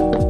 you.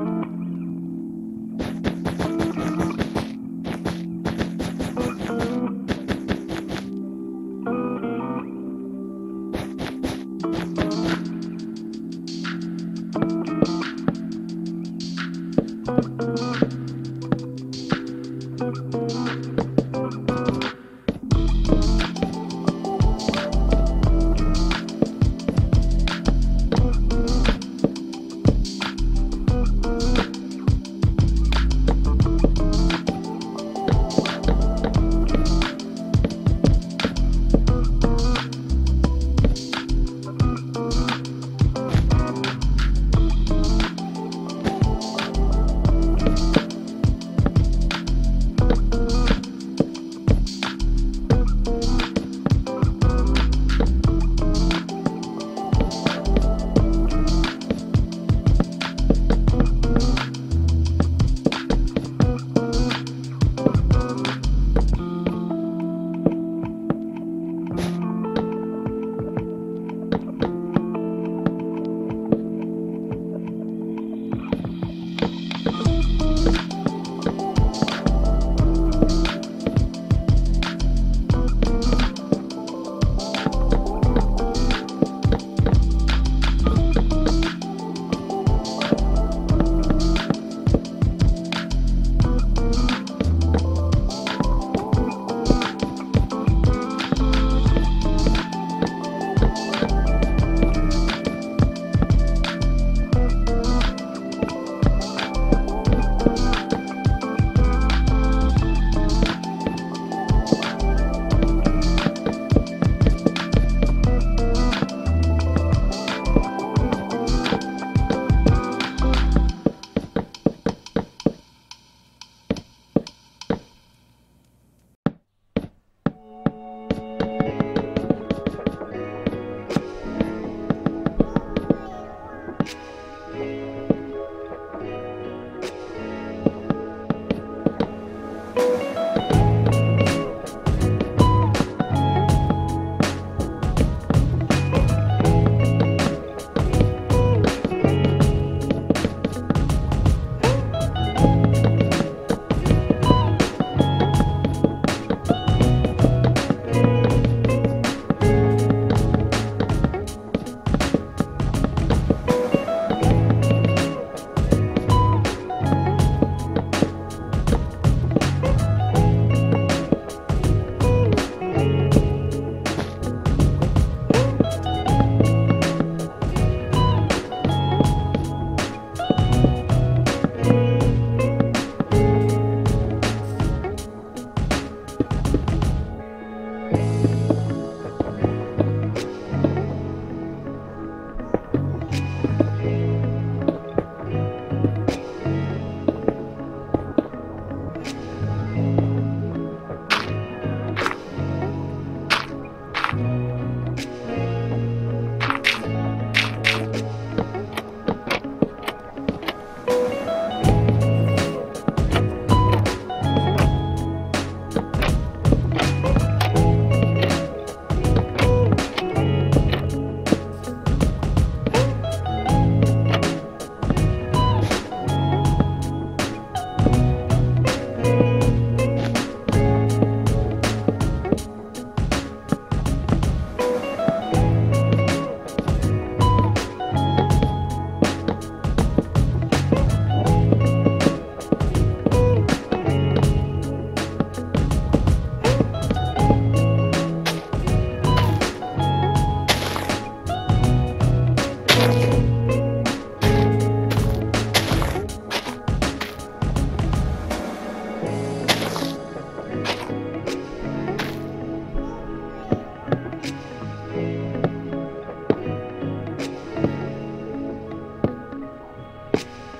you